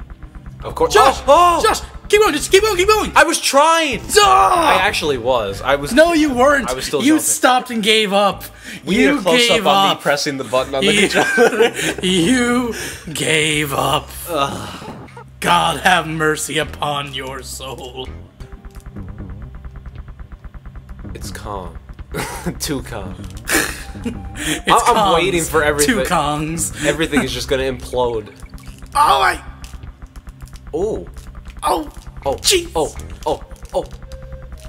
Of course. Josh! Oh, oh! Josh! Keep going, just keep going, keep going! I was trying. I Ah! actually was. I was. No, you weren't. I was still You jumping. stopped and gave up. We need you a close gave up on me pressing the button on the [LAUGHS] You- controller. you gave up. God have mercy upon your soul. It's calm. [LAUGHS] Too calm. It's I'm Kongs. waiting for everything. Two Kongs. Everything is just gonna implode. Oh my. Oh. Oh. Oh. Jeez. Oh. Oh. Oh.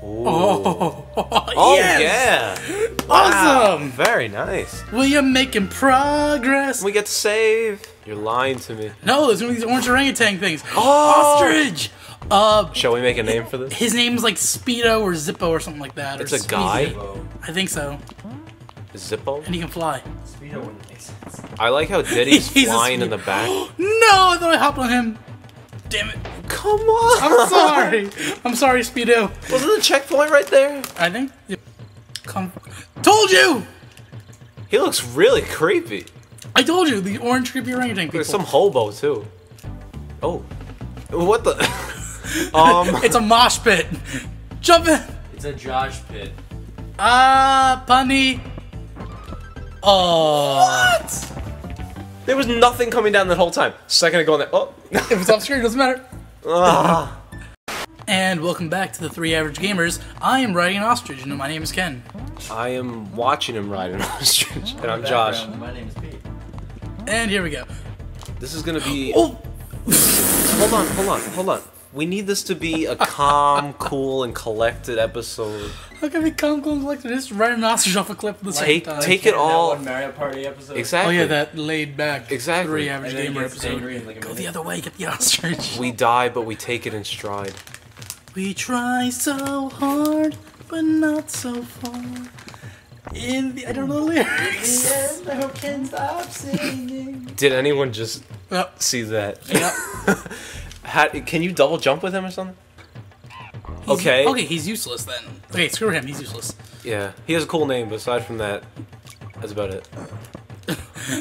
Oh. [LAUGHS] Oh yes. yeah. Awesome. Very nice. Will you making progress? We get to save. You're lying to me. No, there's one of these orange orangutan things. Oh! Ostrich. Uh, Shall we make a name for this? his name's like Speedo or Zippo or something like that. It's a Speedy. guy. I think so. Zippo. And he can fly. Speedo wouldn't make sense. I like how [LAUGHS] Diddy's He's flying in the back. [GASPS] No, I thought I hopped on him. Damn it. Come on. I'm sorry. I'm sorry, Speedo. Wasn't the checkpoint right there? I think. Come. Told you. He looks really creepy. I told you the orange creepy orangutan people. There's some hobo too. Oh. What the? [LAUGHS] um. [LAUGHS] It's a mosh pit. Jump in. It's a Josh pit. Ah, punny. Oh. What? There was nothing coming down that whole time. Second ago, there. Oh. If it's off screen, it doesn't matter. Ah. And welcome back to the Three Average Gamers. I am riding an ostrich, and my name is Ken. I am watching him ride an [LAUGHS] ostrich, and I'm Josh. My name is Pete. And here we go. This is gonna be. Oh, Hold on, hold on, hold on. We need this to be a calm, [LAUGHS] cool, and collected episode. how can we calm, cool and collected? Just ride an ostrich off a cliff at the same Take- time. take- it all- That one Mario Party episode. Exactly. Oh yeah, that laid back Exactly. Three Average And then he Gamer episode. like Go the other way, get the ostrich. We die, but we take it in stride. We try so hard, but not so far. In the I don't know the lyrics. Did anyone just Yep. see that? Yep. [LAUGHS] How, can you double jump with him or something? He's- Okay. Okay, he's useless then. Okay, screw him. He's useless. Yeah, he has a cool name, but aside from that, that's about it. [LAUGHS]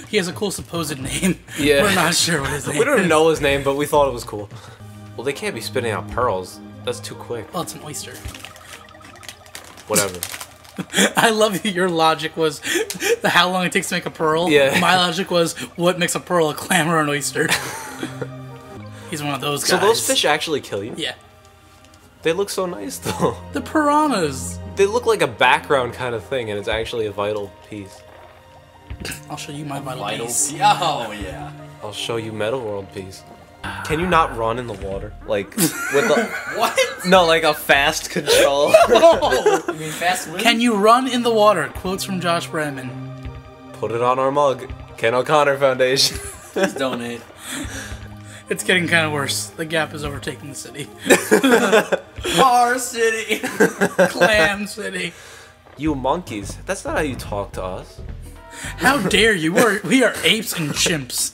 He has a cool supposed name. [LAUGHS] Yeah. We're not sure what his [LAUGHS] name We don't is. know his name, but we thought it was cool. Well, they can't be spitting out pearls. That's too quick. Oh, it's an oyster. Whatever. I love that your logic was the how long it takes to make a pearl. Yeah. My logic was what makes a pearl, a clam or an oyster. He's one of those guys. So those fish actually kill you? Yeah. They look so nice, [LAUGHS] though. The piranhas. They look like a background kind of thing, and it's actually a vital piece. I'll show you my vital, Vital. piece. Oh yeah. I'll show you Metal World piece. Can you not run in the water? Like, with the. [LAUGHS] What? No, like a fast control. [LAUGHS] You mean fast wind? Can you run in the water? Quotes from Josh Brandman. Put it on our mug. Ken O'Connor Foundation. please donate? It's getting kind of worse. The gap is overtaking the city. [LAUGHS] Our city. [LAUGHS] Clam City. You monkeys. That's not how you talk to us. How dare you? We're, we are apes and chimps.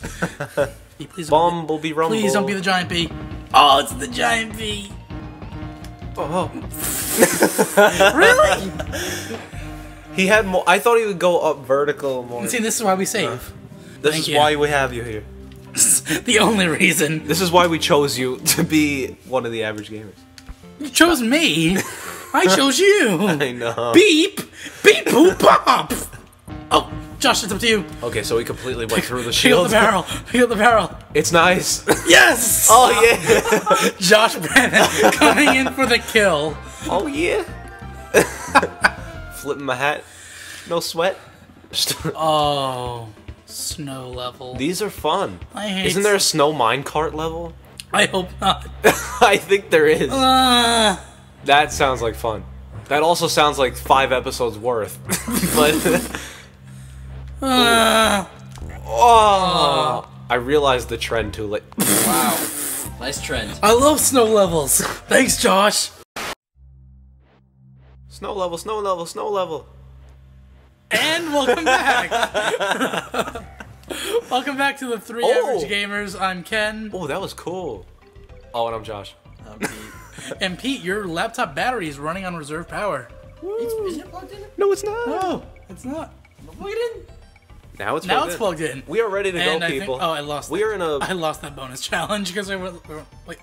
[LAUGHS] Hey, Please don't, be, Bumblebee Rumble. please don't be the giant bee. Oh, it's the giant bee. Oh. Really? He had more. I thought he would go up vertical more. See, this is why we save. This thank is you. why we have you here. [LAUGHS] the only reason. This is why we chose you to be one of the average gamers. You chose me. I [LAUGHS] chose you. I know. Beep. Beep boop pop. Oh, Josh, it's up to you. Okay, so we completely went through the [LAUGHS] shield. the barrel. Up the barrel. It's nice. Yes! oh yeah. Josh Brandman coming in for the kill. Oh yeah. Flipping my hat. No sweat. Oh, snow level. These are fun. I hate Isn't there a snow minecart level? I hope not. [LAUGHS] I think there is. Uh, That sounds like fun. That also sounds like five episodes worth. [LAUGHS] but uh, [LAUGHS] oh, I realized the trend too late. Wow. Nice trend. I love snow levels. Thanks, Josh. Snow level, snow level, snow level. And welcome back. [LAUGHS] welcome back to the Three Oh. Average Gamers. I'm Ken. Oh, that was cool. Oh, and I'm Josh. Um, Pete. [LAUGHS] And Pete, your laptop battery is running on reserve power. It's- Isn't it plugged in? No, it's not. No, it's not. Plug it in. Now it's Now plugged it's in. plugged in. We are ready to And go, I think, people. oh, I lost. we are in a I lost that bonus [LAUGHS] challenge because I went. Wait,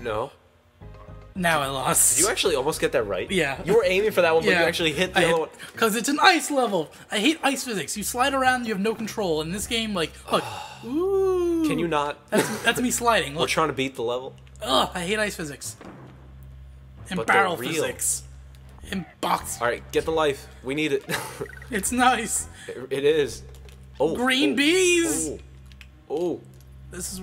no. Now I lost. You actually almost get that right. Yeah. You were aiming for that one, but Yeah. you actually hit the other one. Because it's an ice level. I hate ice physics. You slide around, you have no control. In this game, like, look. Ooh. [SIGHS] Can you not? That's, that's me sliding. [LAUGHS] We're trying to beat the level. Ugh, I hate ice physics. And But barrel physics. And box. All right, get the life. We need it. [LAUGHS] It's nice. it, it is. Oh, Green oh, bees. Oh, oh. This is.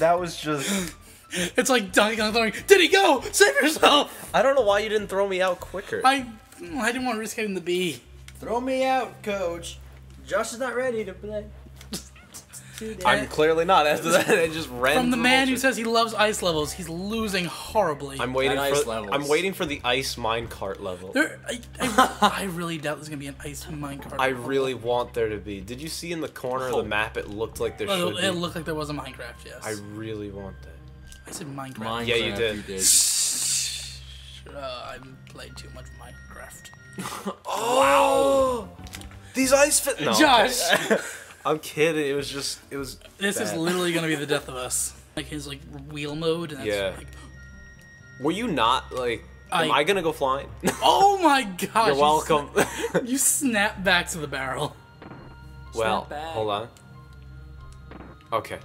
That was just. [GASPS] It's like Donkey Kong throwing. Did he go? Save yourself! I don't know why you didn't throw me out quicker. I, I didn't want to risk getting the bee. Throw me out, coach. Josh is not ready to play. I'm clearly not. After that, I just ran. From the man who says he loves ice levels, he's losing horribly. I'm waiting And for. levels. I'm waiting for the ice minecart level. There, I, I, [LAUGHS] I really doubt there's gonna be an ice minecart. I really want there to be. Did you see in the corner of Oh. the map? It looked like there Well, should it be. looked like there was a Minecraft. Yes. I really want that. I said Minecraft. Minecraft, Yeah, you did. Uh, I played too much Minecraft. [LAUGHS] Oh, these ice fit. [LAUGHS] No, Josh, I'm kidding. It was just. It was. this is literally gonna be the death of us. Like his like wheel mode. And Yeah. Like, Were you not like? Am I- I, gonna go flying? [LAUGHS] oh my gosh! You're you welcome. sna- [LAUGHS] [LAUGHS] You snap back to the barrel. well, hold on. Okay.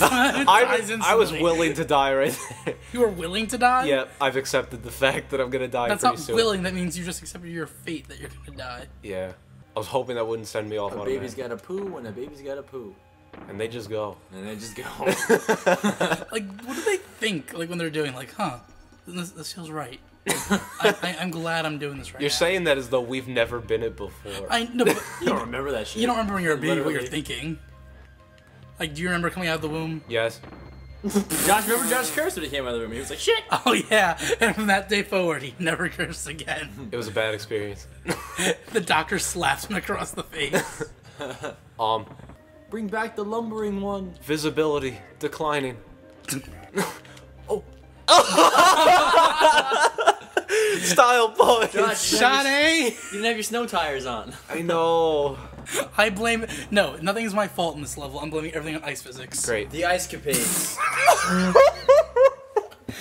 I, I, I was willing to die right there. You were willing to die. yeah, I've accepted the fact that I'm gonna die That's pretty not soon. willing. That means you just accepted your fate that you're gonna die. Yeah. I was hoping that wouldn't send me off A on baby's a got a poo and a baby's got a poo. and they just go. And they just go. [LAUGHS] [LAUGHS] Like, what do they think? Like when they're doing, like, huh? This, this feels right. I, I, I'm glad I'm doing this right You're now. saying that as though we've never been it before. I know, but [LAUGHS] you don't remember that shit. you don't remember when you're a baby what you're thinking. Like, do you remember coming out of the womb? yes. [LAUGHS] Josh, remember Josh cursed when he came out of the room? He was like, shit! Oh yeah, [LAUGHS] and from that day forward, he never cursed again. It was a bad experience. [LAUGHS] the doctor slapped him across the face. Um, Bring back the lumbering one. visibility declining. oh. Style boy. Josh, you didn't, have Shot your, A. you didn't have your snow tires on. I know. [LAUGHS] I blame. No, nothing is my fault in this level. I'm blaming everything on ice physics. Great. The ice capades. [LAUGHS]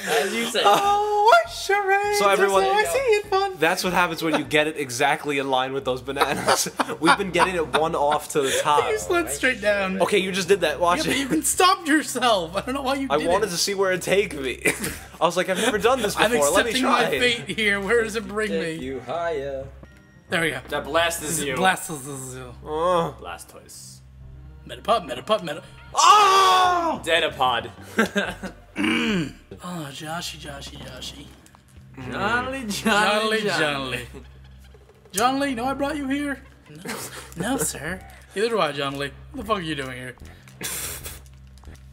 As you said. Oh, charade. So everyone- I see it fun. That's what happens when you get it exactly in line with those bananas. [LAUGHS] We've been getting it one off to the top. You slid straight down. Okay, you just did that. Watch Yeah, but you it. can stop yourself. I don't know why you I did wanted it. to see where it'd take me. I was like, I've never done this before. I'm before. Let me try. my fate here. Where does it bring Take me? you higher. There we go. That oh. blast is you. Blast is the Oh. Blastoise. Metapod, metapod, [LAUGHS] meta. Oh! Dedapod. Oh, Joshy, Joshy, Joshy. Jolly, Jolly, jolly, jolly. John Lee, know I brought you here? No, no sir. Neither do I, John Lee. What the fuck are you doing here?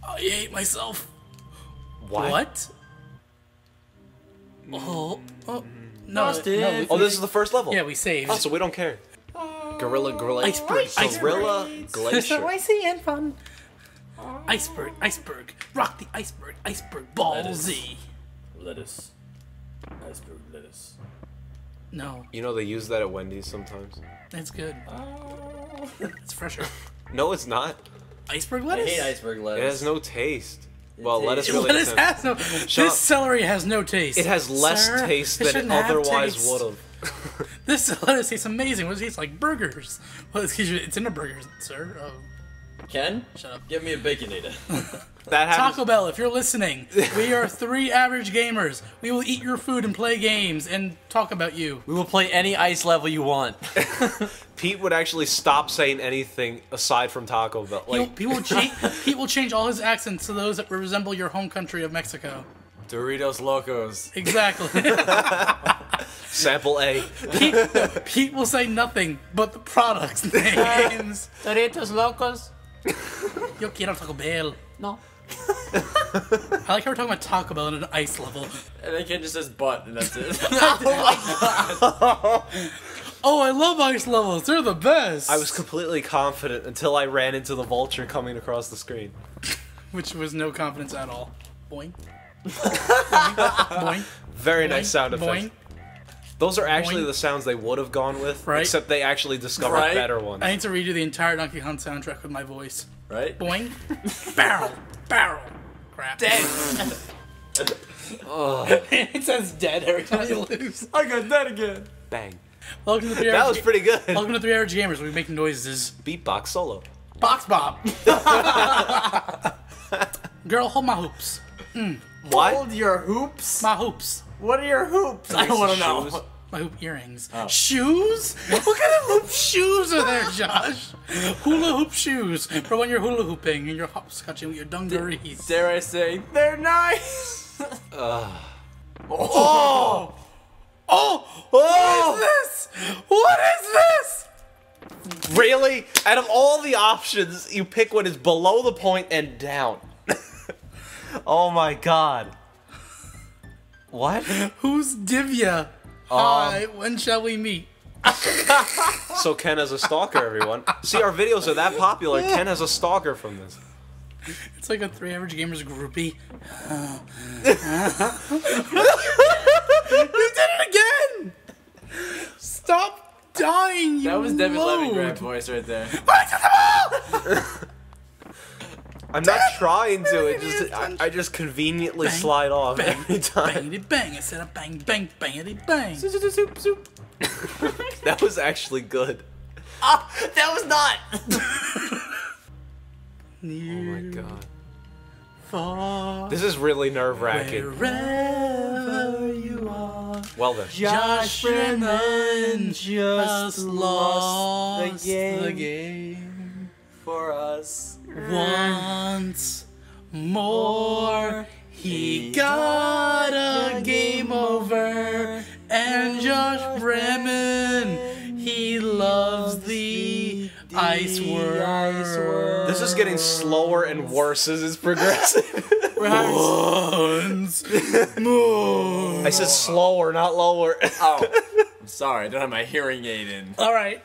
I ate myself. Why? What? Oh, oh, no, Lost no, we- Oh, this is the first level. yeah, we saved. Oh, so we don't care. Gorilla Glacier. Iceberg, iceberg. Gorilla Glacier. icy and fun. Iceberg, iceberg, rock the iceberg, iceberg, ball Lettuce. Z. Lettuce. Iceberg lettuce. No, You know they use that at Wendy's sometimes. That's good. Oh. It's fresher. [LAUGHS] No, it's not. Iceberg I lettuce. hate iceberg lettuce. It has no taste. Well, lettuce tastes- really [LAUGHS] lettuce doesn't. has no. Shut this up. celery has no taste. It has less Sir, taste it than it shouldn't otherwise would have. [LAUGHS] This lettuce tastes amazing. What does it taste like? Burgers. Well, excuse me, it's in a burger, sir. Oh, Ken, shut up. give me a baconator. [LAUGHS] That happens. Taco Bell, if you're listening, we are three average gamers. We will eat your food and play games and talk about you. we will play any ice level you want. [LAUGHS] Pete would actually stop saying anything aside from Taco Bell. He will, Like, he will change. [LAUGHS] he will change all his accents to those that resemble your home country of Mexico. Doritos Locos. Exactly. [LAUGHS] sample A. Pete, Pete will say nothing but the products names. Doritos Locos. Yo quiero Taco Bell. No. I like how we're talking about Taco Bell at an ice level. And then Ken just says butt, and that's it. [LAUGHS] [LAUGHS] Oh, oh, I love ice levels. They're the best. I was completely confident until I ran into the vulture coming across the screen. which was no confidence at all. Boing. Boing. [LAUGHS] Boing. Very nice sound Boing. Those are actually Boing. the sounds they would have gone with, Right. except they actually discovered Right. better ones. I need to redo the entire Donkey Kong soundtrack with my voice. right? Boing. barrel. Barrel. Crap. Dead. oh. [LAUGHS] [LAUGHS] it says dead every time you [LAUGHS] lose. I got that again. Bang. Welcome to the three That average was pretty good. Welcome to three average gamers. We make noises. Beatbox solo. Box Bob. Girl, hold my hoops. Hmm. What? Hold your hoops. My hoops. What are your hoops? I don't want to know. Shoes? My hoop earrings. Oh. Shoes? What kind of hoop shoes are there, Josh? [LAUGHS] Hula hoop shoes for when you're hula hooping and you're hopscotching with your dungarees. Dare I say, they're nice. [LAUGHS] Oh! Oh! Oh! What is oh! this? What is this? Really? Out of all the options, you pick what is below the point and down. [LAUGHS] oh my god. What? Who's Divya? Um, Hi, when shall we meet? [LAUGHS] So Ken has a stalker, everyone. See, our videos are that popular. Ken has a stalker from this. It's like a three average gamers groupie. [LAUGHS] you did it again! Stop dying, you That was Devin load. Levingrad voice right there. [LAUGHS] I'm not [LAUGHS] trying to. It just I, I just conveniently Bang, slide off bang, every time. Bangity bang. I said a bang, bang, bangity bang. soup, soup. [LAUGHS] That was actually good. Ah, That was not. [LAUGHS] Oh my god. Far, This is really nerve wracking. wherever you are. Well then. Josh Freeman just lost the game. the game. For us. Once more, he got a game over, and Josh Brandman, he loves the ice world. This is getting slower and worse as it's progressing. [LAUGHS] Once [LAUGHS] more. I said slower, not lower. Oh, [LAUGHS] I'm sorry. I don't have my hearing aid in. All right.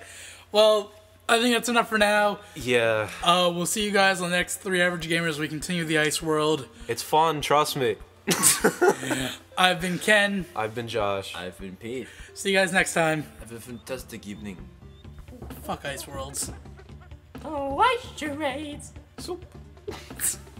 Well, I think that's enough for now. yeah, Uh, we'll see you guys on the next three average gamers. as We continue the ice world. it's fun. Trust me. [LAUGHS] I've been Ken. I've been Josh. I've been Pete. See you guys next time. Have a fantastic evening. Fuck ice worlds. Oh, ice charades. Soup. [LAUGHS]